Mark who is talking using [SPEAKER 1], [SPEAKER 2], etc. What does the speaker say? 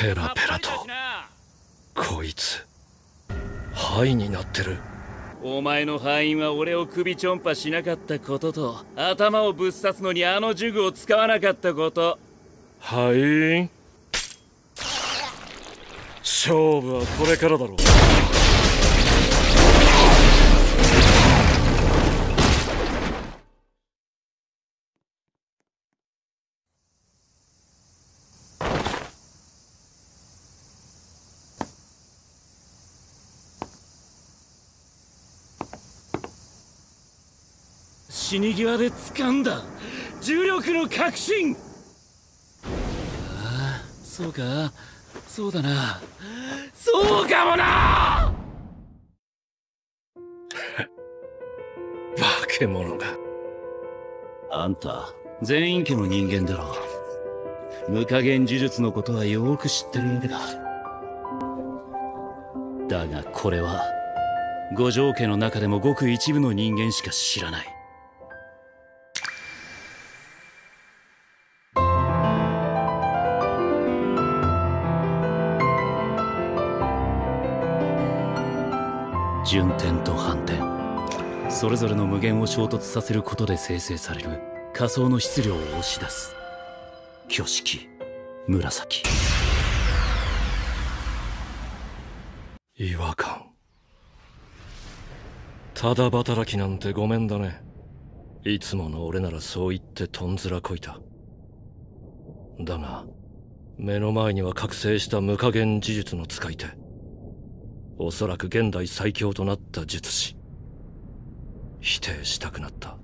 [SPEAKER 1] ペラペラと。こいつ灰になってる。
[SPEAKER 2] お前の敗因は俺を首ちょんぱしなかったことと頭をぶっ刺すのにあの呪具を使わなかったこと。
[SPEAKER 1] 敗因？勝負はこれからだろう
[SPEAKER 2] 死に際で掴んだ。重力の確信。ああそうか。そうだな。そうかもな。
[SPEAKER 1] 化け物が。
[SPEAKER 2] あんた全員家の人間だろ。無加減呪術のことはよく知ってるわけだ。だがこれは五条家の中でもごく一部の人間しか知らない順天と反転それぞれの無限を衝突させることで生成される仮想の質量を押し出す。挙式。紫。
[SPEAKER 1] 違和感。ただ働きなんてごめんだね。いつもの俺ならそう言ってとんずらこいた。だが目の前には覚醒した無加減呪術の使い手。おそらく現代最強となった術師。否定したくなった。